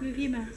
VIP 吗？